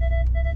da da da da da